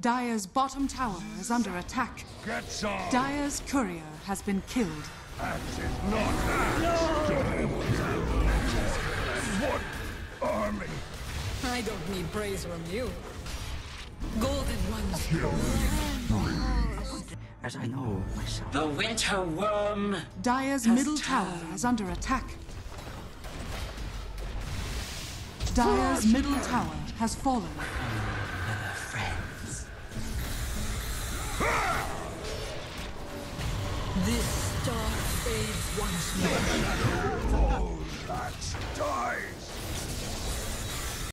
Dire's bottom tower is under attack. Get some! Dire's courier has been killed. That is not that! What army? I don't need praise from you. Golden ones. As I know myself. The winter worm. Dire's Has middle tower is under attack. Dire's middle tower has fallen. This star fades once more. Those that die